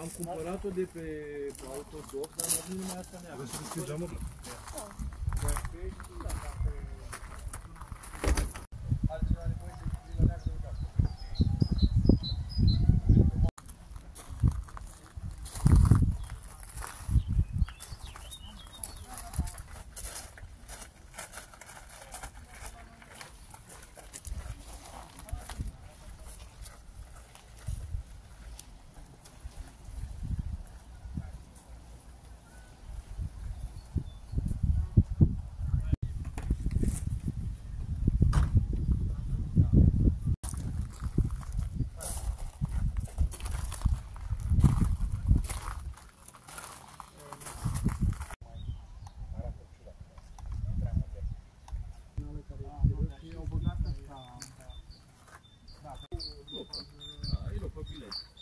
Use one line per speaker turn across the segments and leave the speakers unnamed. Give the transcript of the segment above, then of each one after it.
Am cumpărat-o de pe autodoc, dar nu numai asta neagră. Să deschid geamul? Altceva
business.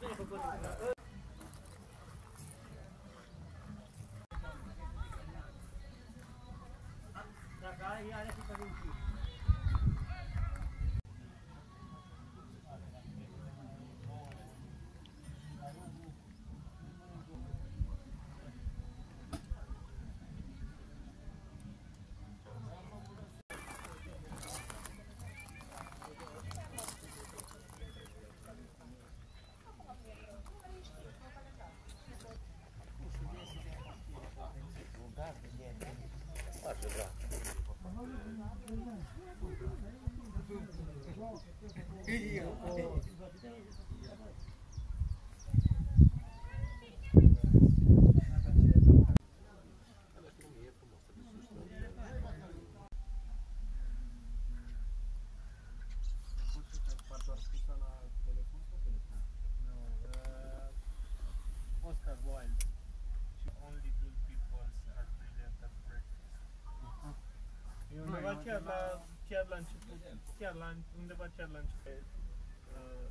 这个不能喝いいよ。Chiar la, chiar la început, chiar la, undeva chiar la început. Uh,